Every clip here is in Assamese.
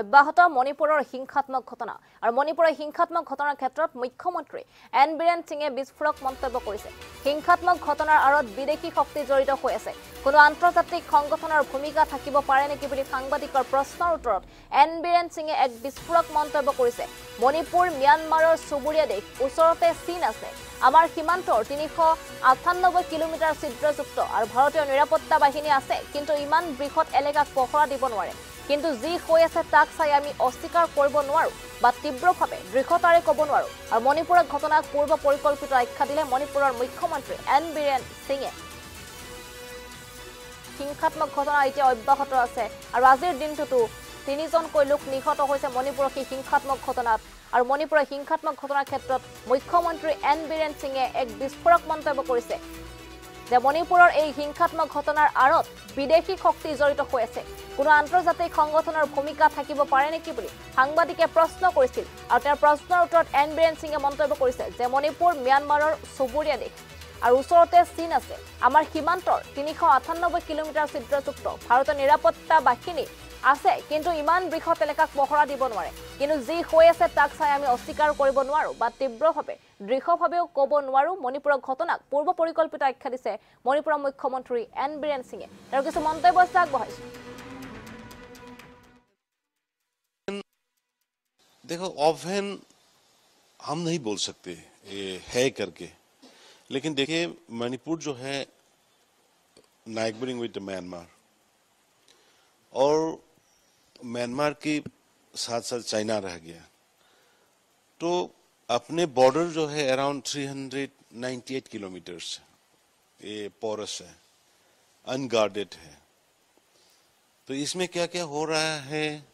অব্যাহত মণিপুৰৰ হিংসাত্মক ঘটনা। আৰু মণিপুৰৰ হিংসাত্মক ঘটনাৰ ক্ষেত্ৰত মুখ্যমন্ত্ৰী এন বীৰেন সিঙে বিস্ফোৰক মন্তব্য কৰিছে। হিংসাত্মক ঘটনাৰ আঁৰত বিদেশী শক্তি জড়িত হৈ আছে। কোনো আন্তৰ্জাতিক সংগঠনৰ ভূমিকা থাকিব পাৰে নেকি বুলি সাংবাদিকৰ প্ৰশ্নৰ উত্তৰত এন বীৰেন সিঙে এক বিস্ফোৰক মন্তব্য কৰিছে। মণিপুৰ ম্যানমাৰৰ চুবুৰীয়া দেশ ওচৰতে চীন আছে। আমাৰ সীমান্তৰ তিনিশ আঠান্নব্বৈ কিলোমিটাৰ ছিদ্ৰযুক্ত আৰু ভাৰতীয় নিৰাপত্তা বাহিনী আছে কিন্তু ইমান বৃহৎ এলেকাক পহৰা দিব নোৱাৰে। কিন্তু যি হৈ আছে তাক চাই আমি অস্বীকাৰ কৰিব নোৱাৰো বা তীব্ৰভাৱে দৃঢ়তাৰে ক'ব নোৱাৰো। আৰু মণিপুৰৰ ঘটনাক পূৰ্ব পৰিকল্পিত আখ্যা দিলে মণিপুৰৰ মুখ্যমন্ত্ৰী এন বীৰেন সিঙে। হিংসাত্মক ঘটনা এতিয়া অব্যাহত আছে আৰু আজিৰ দিনটোতো তিনিজনকৈ লোক নিহত হৈছে মণিপুৰৰ সেই হিংসাত্মক ঘটনাত। আৰু মণিপুৰৰ হিংসাত্মক ঘটনাৰ ক্ষেত্ৰত মুখ্যমন্ত্ৰী এন বীৰেন সিঙে এক বিস্ফোৰক মন্তব্য কৰিছে। যে মণিপুৰৰ এই হিংসাত্মক ঘটনাৰ আঁৰত বিদেশী শক্তি জড়িত হৈ আছে। কোনো আন্তৰ্জাতিক সংগঠনৰ ভূমিকা থাকিব পাৰে নেকি বুলি সাংবাদিকে প্ৰশ্ন কৰিছিল আৰু তেওঁৰ প্ৰশ্নৰ উত্তৰত এন বীৰেন সিঙে মন্তব্য কৰিছে যে মণিপুৰ ম্যানমাৰৰ চুবুৰীয়া দেশ আৰু ওচৰতে চীন আছে। আমাৰ সীমান্তৰ তিনিশ আঠান্নব্বৈ কিলোমিটাৰ ছিদ্ৰযুক্ত ভাৰতৰ নিৰাপত্তা বাহিনী আছে কিন্তু ইমান বৃহৎ এলেকাক পহৰা দিব নোৱাৰে। কিন্তু যি হৈ আছে তাক চাই আমি অস্বীকাৰ কৰিব নোৱাৰো বা তীব্ৰভাৱে দৃঢ়ভাৱেও ক'ব নোৱাৰো মণিপুৰৰ ঘটনাক পূৰ্ব পৰিকল্পিত আখ্যা দিছে মণিপুৰৰ মুখ্যমন্ত্ৰী এন বীৰেন সিঙে তেওঁৰ কিছু মন্তব্য আছে আগবঢ়াইছো देखो ऑफहैंड हम नहीं बोल सकते ये है करके लेकिन देखिए मणिपुर जो है नाइबरिंग विद म्यांमार और म्यांमार के साथ साथ चाइना रह गया। तो अपने बॉर्डर जो है अराउंड 398 किलोमीटर्स ये पोरस है अनगार्डेड है। तो इसमें क्या क्या हो रहा है?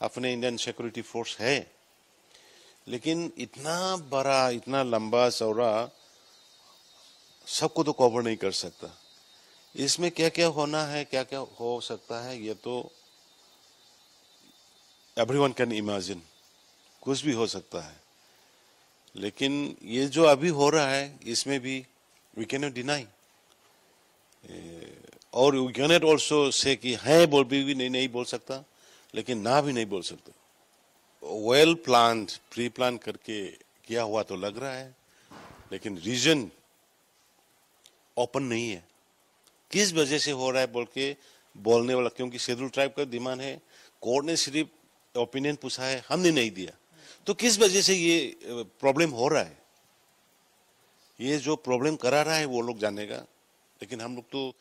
अपने इंडियन सिक्योरिटी फोर्स है। लेकिन इतना बड़ा, इतना लंबा चौड़ा सबको तो कवर नहीं कर सकता। इसमें क्या क्या होना है क्या क्या हो सकता है, ये तो एवरीवन कैन इमेजिन कुछ भी हो सकता है। लेकिन ये जो अभी हो रहा है इसमें भी वी कैन नॉट डिनाई और we can not also say कि है बोल भी, भी नहीं, नहीं बोल सकता लेकिन ना भी नहीं बोल सकता। वेल प्लान प्री प्लान करके किया हुआ तो लग रहा है लेकिन रीजन ओपन नहीं है। किस वजह से हो रहा है बोल के बोलने वाला क्योंकि शेड्यूल ट्राइब का डिमांड है कोर्ट ने सिर्फ़ ओपिनियन पूछा है, हमने नहीं दिया। तो किस वजह से ये प्रॉब्लम हो रहा है? ये जो प्रॉब्लम करा रहा है, वो लोग जानेगा। लेकिन हम लोग तो